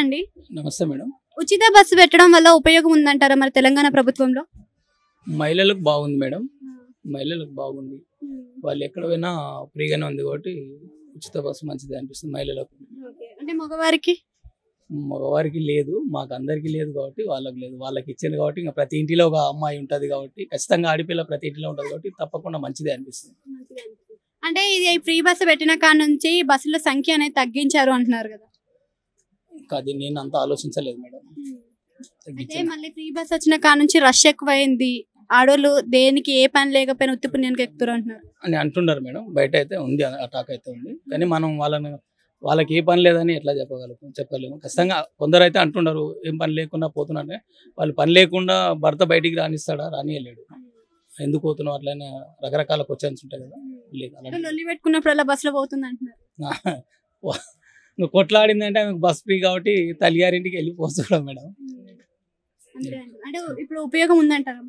అండి. నమస్తే మేడం. ఉచిత బస్సు పెట్టడం వల్ల ఉపయోగం ఉందంటారా మరి తెలంగాణ ప్రభుత్వంలో? మహిళలకు బాగుంది మేడం. మహిళలకు బాగుంది. వాళ్ళు ఎక్కడ పోయినా ఫ్రీగానే ఉంది కాబట్టి ఉచిత బస్సు మంచిది అనిపిస్తుంది మహిళలకు. అంటే మగవారికి? మగవారికి లేదు మాకు అందరికీ లేదు కాబట్టి వాళ్ళకి లేదు. వాళ్ళకి ఇచ్చింది కాబట్టి ఇంకా ప్రతి ఇంటిలో ఒక అమ్మాయి ఉంటుంది కాబట్టి ఖచ్చితంగా ఆడపిల్ల ప్రతి ఇంటిలో ఉంటుంది కాబట్టి తప్పకుండా మంచిదే అనిపిస్తుంది. అంటే ఇది ఫ్రీ బస్సు పెట్టిన కాడ నుంచి బస్సుల సంఖ్య అనేది తగ్గించారు అంటున్నారు కదా. అది నేను అంత ఆలోచించలేదు మేడం. అయితే. మళ్ళీ ఫ్రీ బస్ వచ్చిన కాడ నుంచి రష్ ఎక్కువైంది. ఆడోళ్ళు దేనికి ఏ పని లేకపోయినా ఉత్తి పుణ్యానికి ఎక్కుతారు అంటున్నారు. అని అంటున్నారు మేడం. బయట అయితే ఉంది అటాక్ అయితే ఉంది. కానీ మనం వాళ్ళని వాళ్ళకి ఏ పని లేదని ఎట్లా చెప్పగలుగుతాం చెప్పలేము. ఖచ్చితంగా కొందరు అయితే అంటున్నారు ఏం పని లేకుండా పోతున్నారంటే వాళ్ళు పని లేకుండా భర్త బయటికి రానిస్తాడా? రానియలేడు. ఎందుకు పోతున్నావు? అట్లనే రకరకాల క్వశ్చన్స్ ఉంటాయి కదా. లేదు పెట్టుకున్నప్పుడు బస్సులో పోతుంది అంటున్నారు నువ్వు కొట్లాడిందంటే ఆమెకు బస్ ఫ్రీ కాబట్టి తల్లిగారింటికి వెళ్ళిపోతున్నాం మేడం. అంటే ఇప్పుడు ఉపయోగం ఉందంటారా?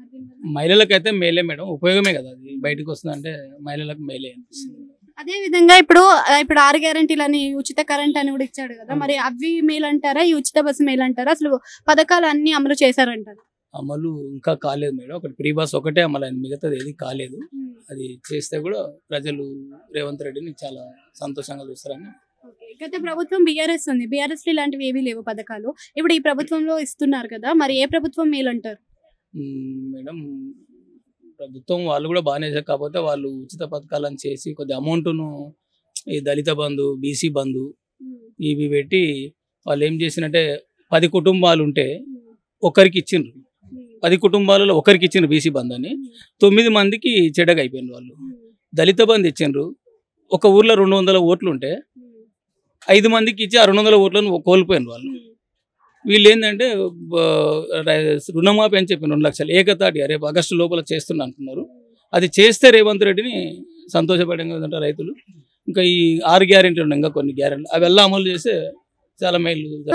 మహిళలకైతే మేలే మేడం. ఉపయోగమే కదా అది. బయటకు వస్తుందంటే మహిళలకు మేలే అనిపిస్తుంది. అదే విధంగా ఇప్పుడు ఇప్పుడు ఆరు గ్యారంటీలు అని ఉచిత కరెంట్ అని కూడా ఇచ్చాడు కదా. మరి అవి మేలు అంటారా ఈ ఉచిత బస్సు మేలు అంటారా అసలు పథకాలు అన్ని అమలు చేశారంటారు? అమలు ఇంకా కాలేదు మేడం. ఒకటి ఫ్రీ బస్ ఒకటే అమలు అయింది. మిగతాది ఏది కాలేదు. అది చేస్తే కూడా ప్రజలు రేవంత్ రెడ్డిని చాలా సంతోషంగా చూస్తారని. గత ప్రభుత్వం బీఆర్ఎస్ ఉంది. బీఆర్ఎస్ ఇలాంటివి ఏవీ లేవు పథకాలు. ఇప్పుడు ఈ ప్రభుత్వంలో ఇస్తున్నారు కదా మరి ఏ ప్రభుత్వం మేలు అంటారు మేడం ప్రభుత్వం వాళ్ళు కూడా బాగానే చేశారు. కాకపోతే వాళ్ళు ఉచిత పథకాలను చేసి కొద్ది అమౌంట్ను ఈ దళిత బంధు బీసీ బంధు ఇవి పెట్టి వాళ్ళు ఏం చేసినట్టే పది కుటుంబాలు ఉంటే ఒకరికి ఇచ్చిండ్రు. పది కుటుంబాలలో ఒకరికి ఇచ్చిండ్రు బీసీ బంధు అని. తొమ్మిది మందికి చెడ్డగా అయిపోయింది వాళ్ళు దళిత బంధు ఇచ్చిండ్రు. ఒక ఊర్లో రెండు వందల ఓట్లు ఉంటే ఐదు మందికి ఇచ్చి ఆ రెండు వందల ఓట్లను కోల్పోయినారు వాళ్ళు. వీళ్ళు ఏంటంటే రుణమాఫీ అని చెప్పి రెండు లక్షలు. ఏకతాటి రేపు ఆగస్టు లోపల చేస్తున్నా అంటున్నారు. అది చేస్తే రేవంత్ రెడ్డిని సంతోషపడంగా రైతులు. ఇంకా ఈ ఆరు గ్యారెంటీ ఉన్నాయి ఇంకా కొన్ని గ్యారెంటీ అవి ఎలా అమలు చేస్తే చాలా మేలు.